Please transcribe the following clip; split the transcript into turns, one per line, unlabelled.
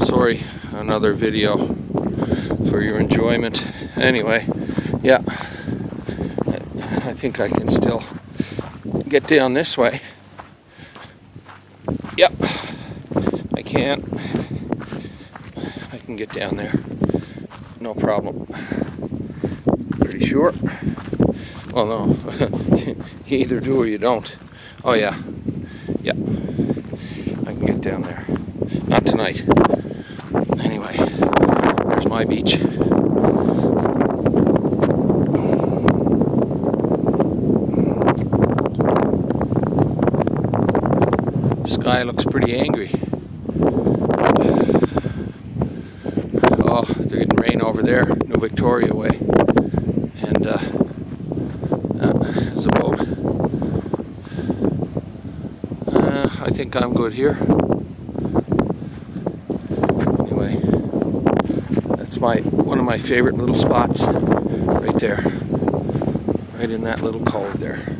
story, another video for your enjoyment. Anyway, yeah, I think I can still get down this way. Yep, I can. I can get down there. No problem. Pretty sure. Well, no. you either do or you don't. Oh, yeah. Yeah. I can get down there. Tonight. Anyway, there's my beach. Sky looks pretty angry. Oh, they're getting rain over there, New Victoria way. And uh, uh, there's a boat. Uh, I think I'm good here. Anyway, that's my one of my favorite little spots right there. Right in that little cove there.